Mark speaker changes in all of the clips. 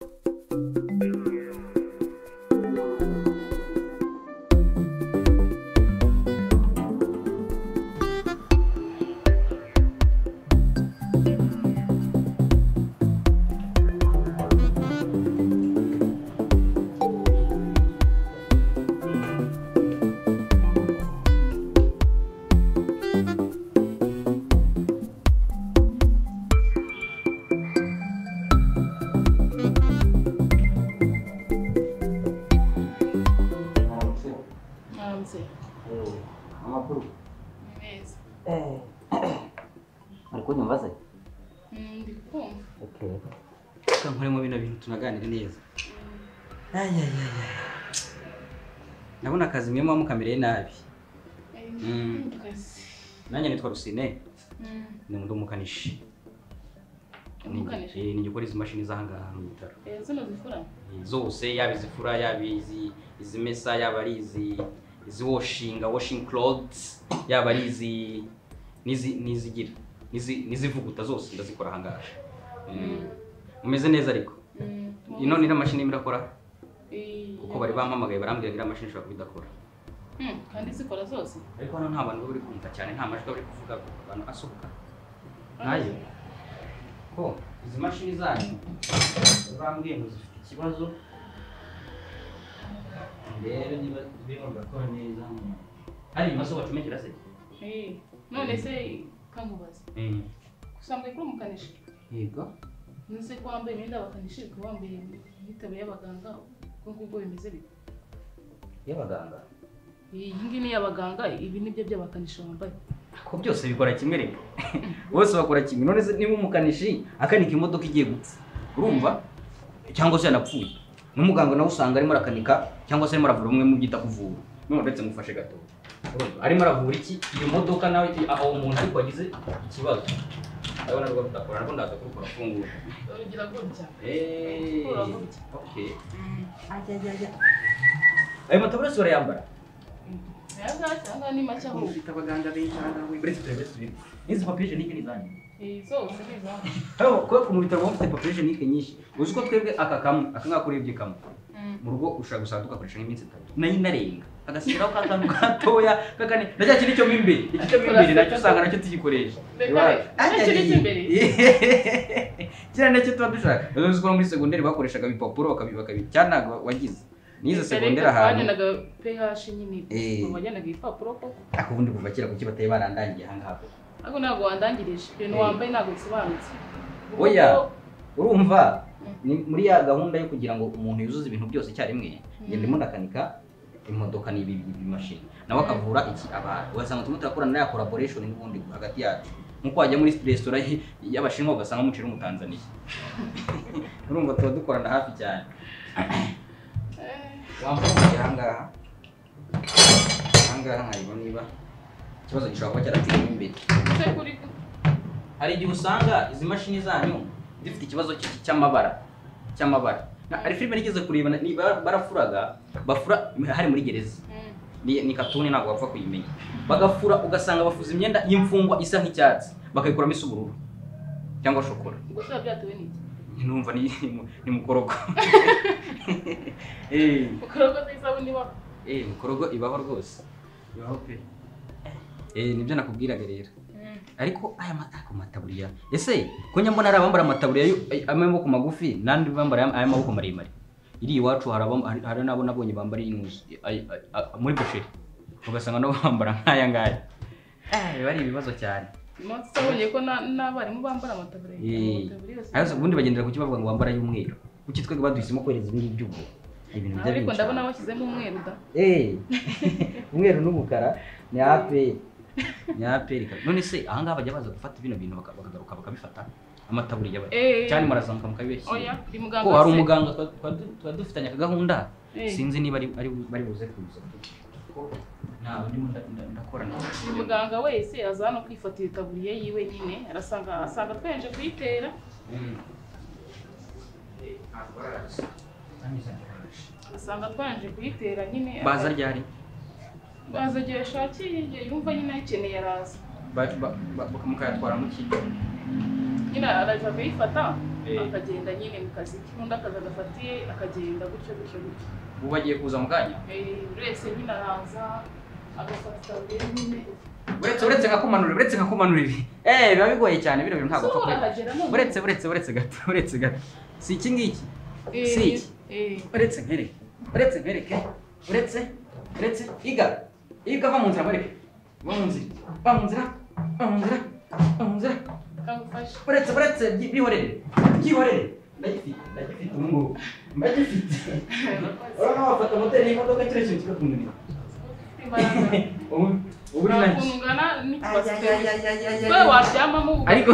Speaker 1: you kunyumva se
Speaker 2: Mm,
Speaker 1: reka nkoremo bino bintu tunaganire neza. Ayayaya ndabona akazi mwe muba mukamereye nabi. Mm. nanjye nitwa rusine.
Speaker 2: Mm,
Speaker 1: ni ndi umukanishi Ni- eh, ni gukora izi mashini z'ahangaha mu bitaro.
Speaker 2: Eh,
Speaker 1: Eh, zose yaba izifura yaba izi izimesa yaba ari izi izi washinga washing clothes yaba ari izi nizi nizigira. nizi nizivuguta zose ndazikora ahangaha. Mm. mumeze neza ariko.
Speaker 2: Mm,
Speaker 1: ino ni mashini imwe irakora?
Speaker 2: Eh,
Speaker 1: kuko bari bampamagaye barambwira ngo iriya mashini ishobora kuba idakora
Speaker 2: Mm, kandi zikora zose.
Speaker 1: Ariko hano nta bantu bari kumva cyane nta majwi bari kuvuga abantu asohoka ntayo ko izi mashini zanyu bambwiye ngo zifite ikibazo? Ndebe niba birimo birakora neza hari ibibazo bacomekera se?
Speaker 2: Eh, none se kankubaza usanzwe kuri umukanishi.
Speaker 1: Yego.
Speaker 2: Nise ko wambaye imyenda y'abakanishi wambaye imyitabo y'abaganga ubwo ngubwo bimeze bite?
Speaker 1: Y'abaganga
Speaker 2: iyi ngiyi ni iy'abaganga ibi ni byo by'abakanishi wambaye
Speaker 1: ko byose bikora kimwe reka bose bakora kimwe. None niba umukanishi akanika imodoka igiye gupfa? Urumva? Cyangwa se yanapfuye? N'umuganga nawe usanga arimo arakanika cyangwa se arimo aravura umwe mu byita kuvura. None ndetse mufashe gato arimo aravura iki iyo modoka nawe aho umuntu ariko wagize ikibazo ndabona rwo rudakora nabwo ndaza kurukora afungura
Speaker 2: urugira gutya
Speaker 1: eee
Speaker 2: Kurukura gutya.
Speaker 1: okay ayo mataburiya si
Speaker 2: ahubwo
Speaker 1: ufite abaganga benshi aha ngaha uretse turebe turebe n'izi papiye jenike ni Hano kubera mu bitaro baba bafite papiye jenike nyinshi uzi ko twebwe aka kamwe aka ngaka urebye kamwe mu rugo ushobora gusanga tugakoresha nk'iminsi itatu na yo inarenga agasigaraho ka kantu gatoya kakane na cya kindi cyo mo imbere iki cyo mo imbere
Speaker 2: na
Speaker 1: cyo
Speaker 2: usanga na cyo tugikoresha
Speaker 1: kiriya na cyo tuba dushaka uzi ko muri segonderi bakoreshaga ibipapuro bakabi bakabi cyane ntabwo wagize nize segonderi ahantu ariko ubundi kuva kera kuki batari barandangiye aha ngaha koko
Speaker 2: ariko ntabwo wandangirije ibintu wambaye ntabwo bisobanutse
Speaker 1: Oya. Urumva muri ya. Gahunda yo kugira ngo umuntu yuzuze ibintu byose icyarimwe ngenda ndimo ndakanika imodoka n'ibi bimashini nawe akavura iki? Abantu. Ugasanga turimo turakorana na ya collaboration n'ubundi hagati yacu. Nkuko wajya muri resitora y'abashinwa ugasanga umuceri w'umutanzaniya urumva tuba dukorana hafi cyane.
Speaker 2: Eh,
Speaker 1: wambaye ahangaha ahangaha nkareba niba ikibazo gishobora kuba cyarateyemo imbere. Hari igihe usanga izi mashini zanyu zifite ikibazo cy- cy'amabara cy'amabara. Hari filime nigeze kureba na- ni- bara- barafuraga bafura hari muri gereza ni, ni katuni ntabwo wapfa kuyimenya bagafura ugasanga bafuza imyenda y'imfungwa isa nk'icyatsi bakayikuramo isa ubururu cyangwa shokora
Speaker 2: biba byatewe n'iki
Speaker 1: numva ni, ni mukorogo eh.
Speaker 2: Ukorogo n'isabune ibaho
Speaker 1: eh mukorogo ibaho rwose ibaho pe eh ni byo nakubwiraga rero. Ariko aya ma- ako mataburiya ese ko njya mbona hari abambara amataburiya y'amaboko magufi n'andi bambara aya- ay'amaboko maremare? Iri iwacu hari n'abo nabonye bambara muri busheri ugasanga nabo bambara nk'aya ngaya. Eh biba ari ibibazo cyane.
Speaker 2: Umunsi twabonye ko na- n'abarimu bambara amataburiya.
Speaker 1: Eh, ubundi bagendera ku kibavuga ngo wambara y'umweru kuki twebwe baduhisemo kohereza ibindi by'ubwo ibintu bijya
Speaker 2: ariko ndabona washyizemo umweru da.
Speaker 1: Eh, umweru n'umukara ni aperi ni aperi kabisa. none se ahangaha bajya baza gufata bino bintu baka- bakagaruka bakabifata amataburiya
Speaker 2: Eh.
Speaker 1: cyane murazamuka
Speaker 2: uri muganga
Speaker 1: ko hari umuganga tuba dufitanye aka gahunda
Speaker 2: Eh.
Speaker 1: sinzi niba ari ari bari buze kuza.
Speaker 2: Uyu muganga wese aza hano kwifatira itaburiya yiwe nyine. Arasanga asanga tweje kuyitera.
Speaker 1: Mm. Eh, baraje.
Speaker 2: asanga twanje kuyitera nyine.
Speaker 1: Baza ryari?
Speaker 2: Baza igihe ashakiye igihe yumva nyine ayikeneye araza.
Speaker 1: Mukayatwara mu kigo
Speaker 2: nyine araza akayifata
Speaker 1: Eh.
Speaker 2: akagenda nyine mu kazi ke. N'undi akazi agafatiye akagenda gutyo gutyo gutyo.
Speaker 1: Ubu bagiye kuza mu kanya?
Speaker 2: Eh, buri wese nyine araza agafata itaburiya nyine.
Speaker 1: Uretse uretse nkakumanurira uretse nkakumanurira eh biba bigoye cyane bino bintu ntabwo uretse uretse uretse gato uretse gato. Si iki ngiki? Si iki? uretse nkereke. Uretse nkereke. Uretse uretse. Iga. Iga va mu nzira mwereke va mu nzira va mu nzira va mu nzira va mu nzira
Speaker 2: kagufashe
Speaker 1: uretse uretse byi- byihorere byihorere ndagifite ndagifite ubu ngubu ndagifite urabona wafata moteri y'imodoka kiriya kintu kikakunanira ariko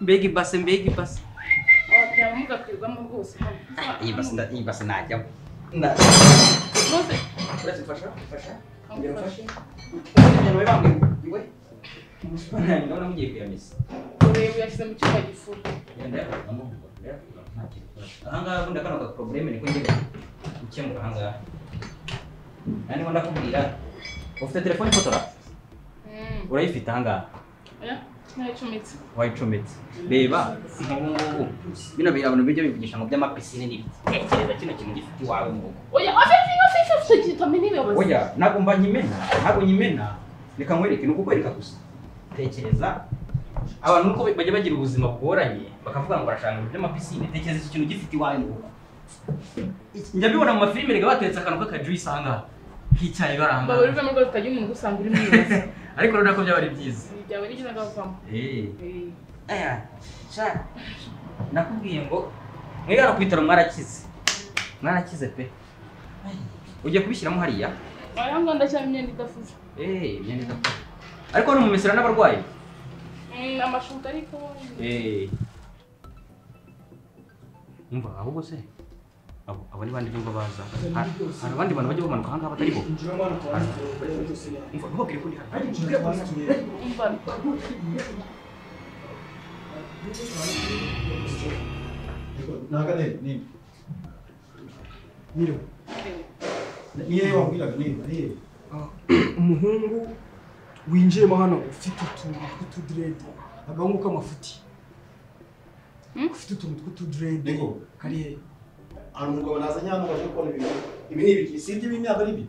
Speaker 1: mbega ibase mbega ibase
Speaker 2: waryamamo ugakwirwamo rwose
Speaker 1: iyi base nda- iyi base najyamo Ibintu biba bambwiye iwe yanjye ndabona mugiye
Speaker 2: yashyize mu cyumba gifura
Speaker 1: yenda kibazo ahangaha ubundi kano ka probleme niko ngiye gukemura ahangaha nani ngo ndakubwira ufite telefone ifotora
Speaker 2: Mm.
Speaker 1: urayifite ahangaha
Speaker 2: oya nayicometse
Speaker 1: wayicometse reba nk'ubu ngubu bino bintu abantu bijya bivugisha ngo by'amapisine n'ibiti tekereza kino kintu gifite iwawe mu rugo
Speaker 2: oya afite afite afite
Speaker 1: oya ntabwo mba nkimena ntabwo nkimena reka nkwereke ni ukukwereka gusa. Tekereza. Abantu uko bajya bagira ubuzima bugoranye bakavuga ngo barashaka ibintu by'amapisine. Tekereza iki kintu gifite iwawe mu rugo njya mbibona mu mafilime reka bateretse akantu k'akajuisi ahangaha k'icyayi baranga
Speaker 2: baburi rwego rwo rutagira umuntu ugusanga uri mwibaza
Speaker 1: ariko urabona ko byaba ari byiza.
Speaker 2: Byaba ari byiza agavamo
Speaker 1: Eh.
Speaker 2: Eh.
Speaker 1: aya sha nakubwiye ngo mwigana ku bitaro mwarakize. Mwarakize pe. Ugiye kubishyiramo hariya?
Speaker 2: Aya ngo ndashyiramo imyenda idafuze
Speaker 1: eh imyenda idapfa ariko no mu misira n'abarwayi?
Speaker 2: Mm, amashuka ariko
Speaker 1: eh. Umva ahubwo se abo ni bandi baza? Ha- hari abandi bantu bajya bamanuka ahangaha batari bo? Ntubabwire ko ndi hano.
Speaker 3: Nini niye wambwiraga niba niye
Speaker 4: umuhungu winjiyemo hano ufite utuntu tw'utudirede agahungu k'amafuti
Speaker 2: Hmm?
Speaker 4: ufite utuntu tw'utudirede
Speaker 3: Niko.
Speaker 4: kari he
Speaker 3: hari umugabo nazanye hano waje kubona ibintu ibi ni ibiki si ibyo imyaka ari ibi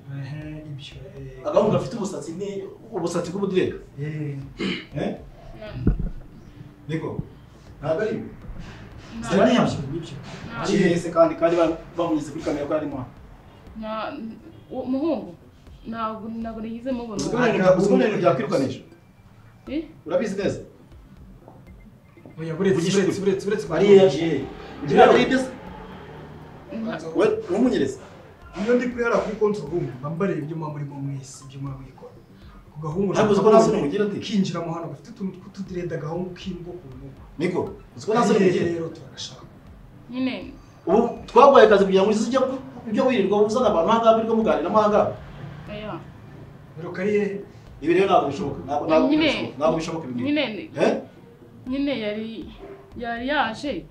Speaker 4: ibyo eh,
Speaker 3: agahungu gafite ubusatsi ni ubusatsi bw'ubudirede
Speaker 4: eh,
Speaker 3: eh niko ntabwo ari ibi niya
Speaker 4: ibyo
Speaker 2: ni
Speaker 3: byo kandi kandi ba- bamunyuze kuri kamera ko arimo hano
Speaker 2: nta- uwo muhungu. Ntabwo ntabwo nigeze mubona
Speaker 3: uzi ko ibintu- uzi ko ibintu byakwirukanisha
Speaker 2: Eh?
Speaker 3: urabizi neza.
Speaker 4: Oya buretse
Speaker 3: Vugisha
Speaker 4: buretse
Speaker 3: ukuri.
Speaker 4: buretse buretse.
Speaker 3: Ariye yaciye ngira ari ibyo se
Speaker 2: Nta-
Speaker 3: we ntumunyereze
Speaker 4: iyo ndi kuri hariya kuri konti rubumu mba mbareba ibyo muba murimo mwese ibyo muba mwikora ku gahungu
Speaker 3: Ariko uzi ko nta soni umugira ati?
Speaker 4: kinjiramo hano gafite utuntu tw'utudirede agahungu k'imbwa ku ntugu
Speaker 3: niko uzi ko nta soni umugira
Speaker 4: rero turagashaka
Speaker 2: nyine.
Speaker 3: Ubu twaguhaye akazi kugira ngo uzi ujye ibyo wirirwa uzana abantu ahangaha ahangaha
Speaker 2: oya
Speaker 4: rero kari he
Speaker 3: ibi rero ntabwo bishoboka. Ntabwo bishoboka. Ibi ngibi
Speaker 2: nyine
Speaker 3: eh?
Speaker 2: yari yari yaje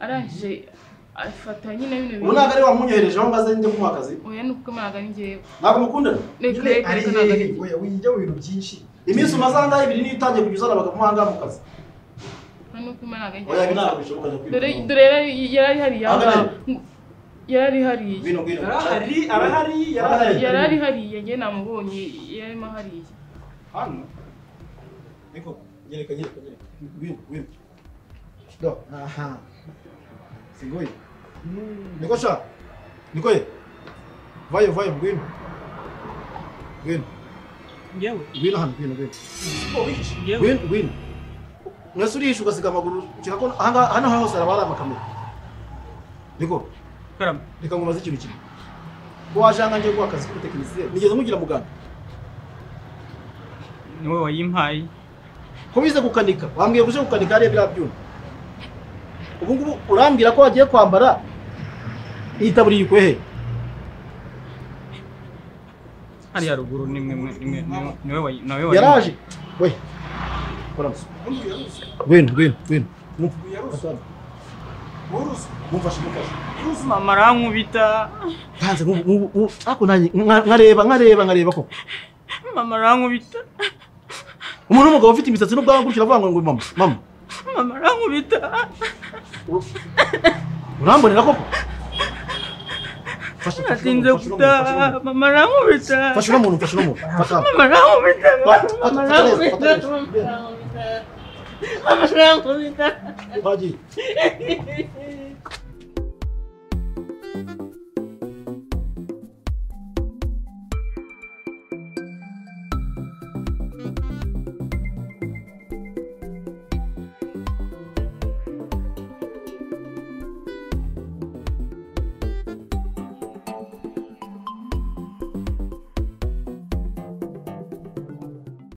Speaker 2: arangije afata nyine bino
Speaker 3: ubu ntabwo ari wamunyoherejeho ngo aze njye kumuha akazi
Speaker 2: oya ni uko ntabwo ari njyewe.
Speaker 3: Ntabwo mukundana
Speaker 2: reka
Speaker 4: nyine
Speaker 2: reka ntabwo ari
Speaker 4: hehe
Speaker 2: njyewe.
Speaker 4: Wijya mu bintu byinshi.
Speaker 3: Iminsi umaze ahangaha ibiri niyo utangiye kujya uzana bakamuha ahangaha mu kazi? Oya ibi ntabwo bishoboka
Speaker 2: dore yari yari ari hariya.
Speaker 3: Ahagana
Speaker 2: ngaha. yari ari hariya
Speaker 3: ngwino ngwino
Speaker 4: arahari arahari
Speaker 3: Arahari.
Speaker 2: yari ari hariya nge namubonye yarimo hariya
Speaker 4: hano.
Speaker 3: Niko nyereka nyereka nyereka. Ngwino ngwino do. Aha. Singoye niko sha. Niko ye. Vayo vayo ngwino ngwino
Speaker 5: Ngewe,
Speaker 3: ngwino hano ngwino ngwino
Speaker 5: ngewe,
Speaker 3: ngwino ngwino mwese urisha ugasiga amaguru ukeka ko hano hose haraba hari amakamera niko
Speaker 5: karama.
Speaker 3: reka ngo ikintu kimwe. Ko waje hano ngiye guha akazi k'ubutekinisiye nigeze mugira muganga.
Speaker 5: Ni wowe wayimpaye.
Speaker 3: ko wize gukanika wambwiye uje gukanika hariya biriya byuma. Ubu ngubu urambwira ko wagiye kwambara iyi taburiya ikuye he
Speaker 5: Hariya ruguru ni mwe ni wowe wayi nawe
Speaker 3: yaraje. We. Koramusa ngwino ngwino ngwino mumfashe mumfashe
Speaker 5: Mama arankubita.
Speaker 3: kanze nk'ubu nk'ubu nk'ubu ariko nanjye nka- nkareba nkareba nkareba ko
Speaker 5: Mama arankubita.
Speaker 3: umuntu w'umugabo ufite imisatsi n'ubwanwa gutyo aravuga ngo mama mama
Speaker 5: Mama arankubita.
Speaker 3: urambonera koko
Speaker 1: natinze gutaha mama arankubita
Speaker 3: fasha uno muntu fasha uno muntu
Speaker 1: mama arankubita mama arankubita mama arankubita mama arankubita